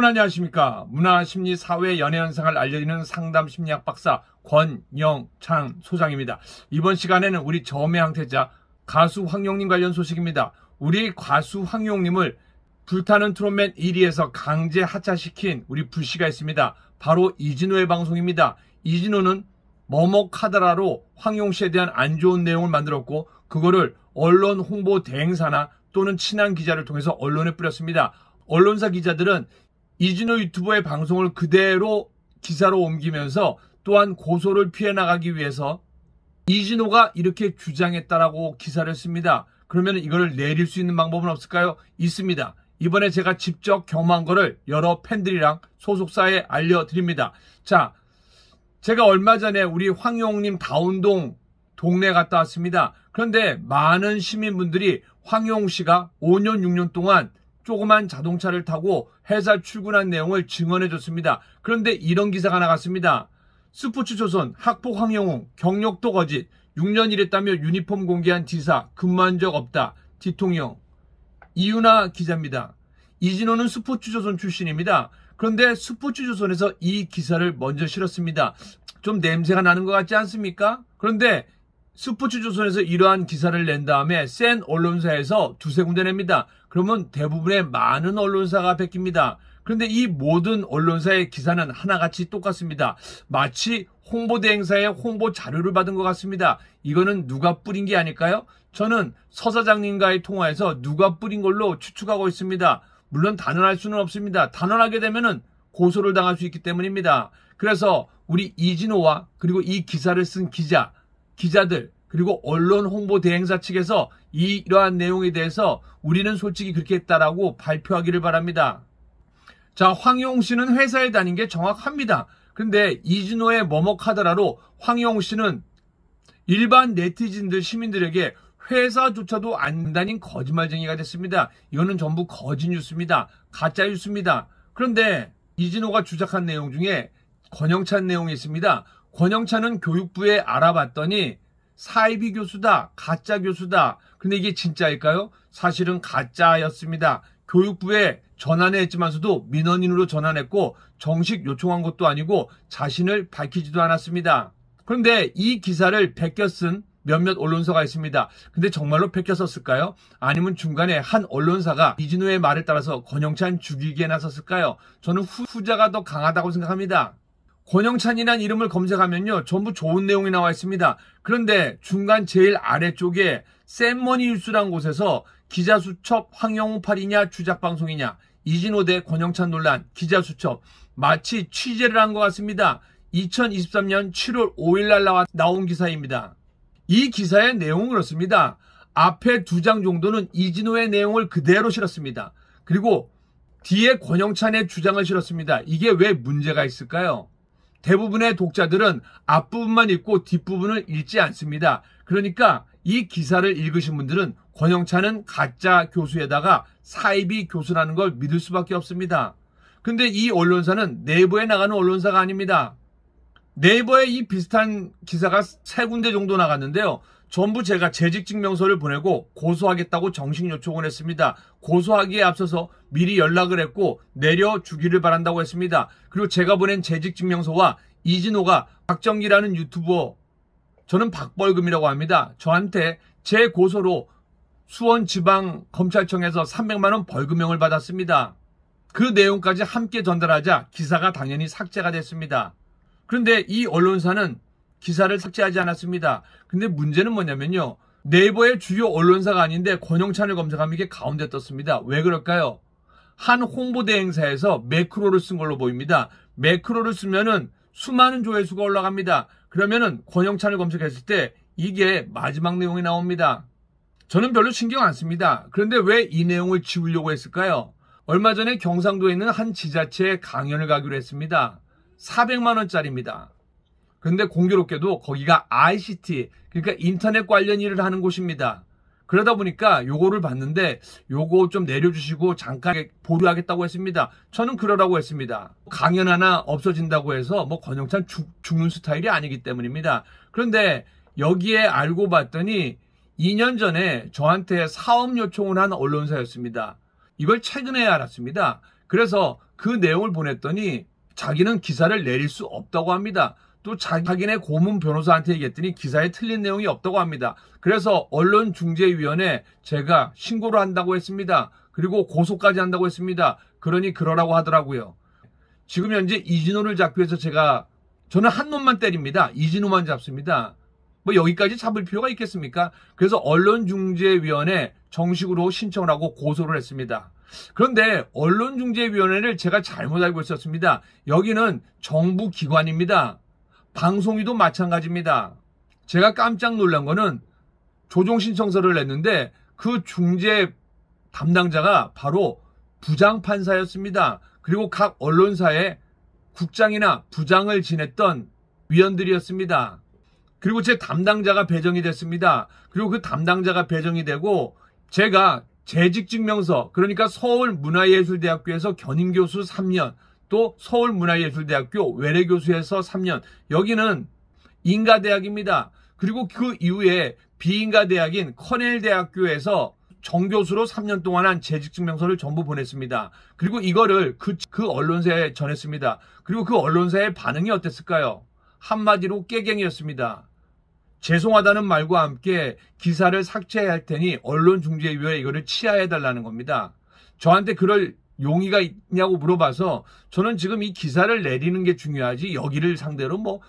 여러분 안녕하십니까? 문화 심리 사회 연애 현상을 알려드리는 상담 심리학 박사 권영창 소장입니다. 이번 시간에는 우리 점의 항태자 가수 황용님 관련 소식입니다. 우리 가수 황용님을 불타는 트롯맨 1위에서 강제 하차시킨 우리 불씨가 있습니다. 바로 이진호의 방송입니다. 이진호는 머뭇하더라로 황용 씨에 대한 안 좋은 내용을 만들었고 그거를 언론 홍보 대행사나 또는 친한 기자를 통해서 언론에 뿌렸습니다. 언론사 기자들은 이진호 유튜버의 방송을 그대로 기사로 옮기면서 또한 고소를 피해 나가기 위해서 이진호가 이렇게 주장했다라고 기사를 씁니다. 그러면 이거를 내릴 수 있는 방법은 없을까요? 있습니다. 이번에 제가 직접 경험한 거를 여러 팬들이랑 소속사에 알려드립니다. 자, 제가 얼마 전에 우리 황용님 다운동 동네 갔다 왔습니다. 그런데 많은 시민분들이 황용 씨가 5년, 6년 동안 조그만 자동차를 타고 회사 출근한 내용을 증언해 줬습니다. 그런데 이런 기사가 나갔습니다. 스포츠조선 학폭 황영웅 경력도 거짓 6년 일했다며 유니폼 공개한 D사 근무한 적 없다. 디통령 이윤아 기자입니다. 이진호는 스포츠조선 출신입니다. 그런데 스포츠조선에서 이 기사를 먼저 실었습니다. 좀 냄새가 나는 것 같지 않습니까? 그런데 스포츠조선에서 이러한 기사를 낸 다음에 센 언론사에서 두세 군데 냅니다. 그러면 대부분의 많은 언론사가 베낍니다. 그런데 이 모든 언론사의 기사는 하나같이 똑같습니다. 마치 홍보대 행사의 홍보 자료를 받은 것 같습니다. 이거는 누가 뿌린 게 아닐까요? 저는 서 사장님과의 통화에서 누가 뿌린 걸로 추측하고 있습니다. 물론 단언할 수는 없습니다. 단언하게 되면은 고소를 당할 수 있기 때문입니다. 그래서 우리 이진호와 그리고 이 기사를 쓴 기자, 기자들 그리고 언론 홍보 대행사 측에서 이러한 내용에 대해서 우리는 솔직히 그렇게 했다라고 발표하기를 바랍니다. 자, 황용 씨는 회사에 다닌 게 정확합니다. 근데 이진호의 머뭇하더라로 황용 씨는 일반 네티즌들 시민들에게 회사조차도 안 다닌 거짓말쟁이가 됐습니다. 이거는 전부 거짓 뉴스입니다. 가짜 뉴스입니다. 그런데 이진호가 주작한 내용 중에 권영찬 내용이 있습니다. 권영찬은 교육부에 알아봤더니 사이비 교수다, 가짜 교수다. 근데 이게 진짜일까요? 사실은 가짜였습니다. 교육부에 전환을 했지만서도 민원인으로 전환했고 정식 요청한 것도 아니고 자신을 밝히지도 않았습니다. 그런데 이 기사를 베껴 쓴 몇몇 언론사가 있습니다. 근데 정말로 베껴 썼을까요? 아니면 중간에 한 언론사가 이진우의 말을 따라서 권영찬 죽이기에 나섰을까요? 저는 후, 후자가 더 강하다고 생각합니다. 권영찬이란 이름을 검색하면요. 전부 좋은 내용이 나와 있습니다. 그런데 중간 제일 아래쪽에 샘머니 뉴스란 곳에서 기자 수첩 황영우 팔이냐 주작 방송이냐 이진호 대 권영찬 논란 기자 수첩 마치 취재를 한 것 같습니다. 2023년 7월 5일 날 나와, 나온 기사입니다. 이 기사의 내용은 그렇습니다. 앞에 두 장 정도는 이진호의 내용을 그대로 실었습니다. 그리고 뒤에 권영찬의 주장을 실었습니다. 이게 왜 문제가 있을까요? 대부분의 독자들은 앞부분만 읽고 뒷부분을 읽지 않습니다. 그러니까 이 기사를 읽으신 분들은 권영찬은 가짜 교수에다가 사이비 교수라는 걸 믿을 수밖에 없습니다. 근데 이 언론사는 내부에 나가는 언론사가 아닙니다. 네이버에 이 비슷한 기사가 세 군데 정도 나갔는데요. 전부 제가 재직 증명서를 보내고 고소하겠다고 정식 요청을 했습니다. 고소하기에 앞서서 미리 연락을 했고 내려주기를 바란다고 했습니다. 그리고 제가 보낸 재직 증명서와 이진호가 박정기라는 유튜버 저는 박벌금이라고 합니다. 저한테 제 고소로 수원 지방 검찰청에서 300만 원 벌금형을 받았습니다. 그 내용까지 함께 전달하자 기사가 당연히 삭제가 됐습니다. 그런데 이 언론사는 기사를 삭제하지 않았습니다. 근데 문제는 뭐냐면요. 네이버의 주요 언론사가 아닌데 권영찬을 검색하면 이게 가운데 떴습니다. 왜 그럴까요? 한 홍보대행사에서 매크로를 쓴 걸로 보입니다. 매크로를 쓰면은 수많은 조회수가 올라갑니다. 그러면은 권영찬을 검색했을 때 이게 마지막 내용이 나옵니다. 저는 별로 신경 안 씁니다. 그런데 왜 이 내용을 지우려고 했을까요? 얼마 전에 경상도에 있는 한 지자체에 강연을 가기로 했습니다. 400만 원짜리입니다. 그런데 공교롭게도 거기가 ICT, 그러니까 인터넷 관련 일을 하는 곳입니다. 그러다 보니까 요거를 봤는데 요거 좀 내려주시고 잠깐 보류하겠다고 했습니다. 저는 그러라고 했습니다. 강연 하나 없어진다고 해서 뭐 권영찬 죽, 죽는 스타일이 아니기 때문입니다. 그런데 여기에 알고 봤더니 2년 전에 저한테 사업 요청을 한 언론사였습니다. 이걸 최근에 알았습니다. 그래서 그 내용을 보냈더니 자기는 기사를 내릴 수 없다고 합니다. 또 자기네 고문 변호사한테 얘기했더니 기사에 틀린 내용이 없다고 합니다. 그래서 언론중재위원회 제가 신고를 한다고 했습니다. 그리고 고소까지 한다고 했습니다. 그러니 그러라고 하더라고요. 지금 현재 이진호를 잡기 위해서 제가 저는 한 놈만 때립니다. 이진호만 잡습니다. 뭐 여기까지 잡을 필요가 있겠습니까? 그래서 언론중재위원회 정식으로 신청을 하고 고소를 했습니다. 그런데 언론중재위원회를 제가 잘못 알고 있었습니다. 여기는 정부 기관입니다. 방송위도 마찬가지입니다. 제가 깜짝 놀란 거는 조정 신청서를 냈는데 그 중재 담당자가 바로 부장판사였습니다. 그리고 각 언론사의 국장이나 부장을 지냈던 위원들이었습니다. 그리고 제 담당자가 배정이 됐습니다. 그리고 그 담당자가 배정이 되고 제가 재직증명서 그러니까 서울문화예술대학교에서 견인교수 3년 또 서울문화예술대학교 외래교수에서 3년 여기는 인가대학입니다. 그리고 그 이후에 비인가대학인 커넬대학교에서 정교수로 3년 동안 한 재직증명서를 전부 보냈습니다. 그리고 이거를 그, 그 언론사에 전했습니다. 그리고 그 언론사의 반응이 어땠을까요? 한마디로 깨갱이었습니다. 죄송하다는 말과 함께 기사를 삭제해야 할 테니 언론중재위원회 이거를 치하해달라는 겁니다. 저한테 그럴 용의가 있냐고 물어봐서 저는 지금 이 기사를 내리는 게 중요하지 여기를 상대로 뭐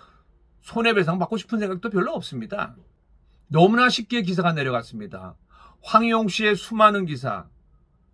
손해배상 받고 싶은 생각도 별로 없습니다. 너무나 쉽게 기사가 내려갔습니다. 황용 씨의 수많은 기사,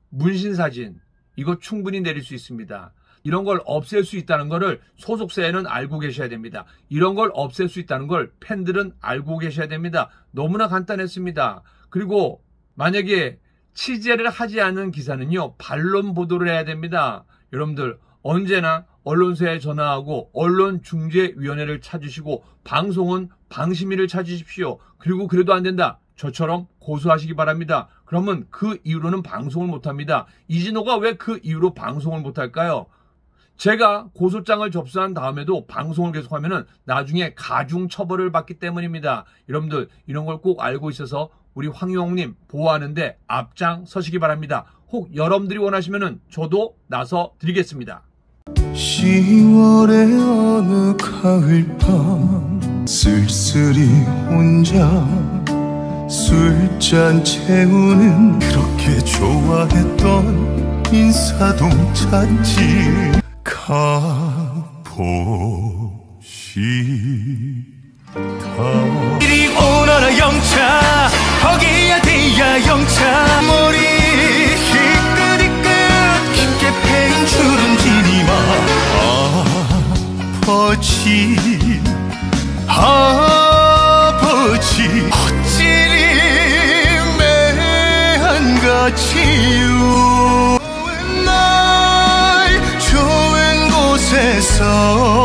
문신 사진, 이거 충분히 내릴 수 있습니다. 이런 걸 없앨 수 있다는 것을 소속사에는 알고 계셔야 됩니다. 이런 걸 없앨 수 있다는 걸 팬들은 알고 계셔야 됩니다. 너무나 간단했습니다. 그리고 만약에 취재를 하지 않은 기사는요, 반론 보도를 해야 됩니다. 여러분들, 언제나 언론사에 전화하고 언론중재위원회를 찾으시고 방송은 방심위를 찾으십시오. 그리고 그래도 안 된다. 저처럼 고소하시기 바랍니다. 그러면 그 이후로는 방송을 못합니다. 이진호가 왜 그 이후로 방송을 못할까요? 제가 고소장을 접수한 다음에도 방송을 계속하면 나중에 가중 처벌을 받기 때문입니다. 여러분들 이런 걸 꼭 알고 있어서 우리 황용님 보호하는데 앞장 서시기 바랍니다. 혹 여러분들이 원하시면 저도 나서 드리겠습니다. 10월의 어느 가을밤 쓸쓸히 혼자 술잔 채우는 그렇게 좋아했던 인사동 찻집 가보시다 어찌리 매한같이요. 곳에서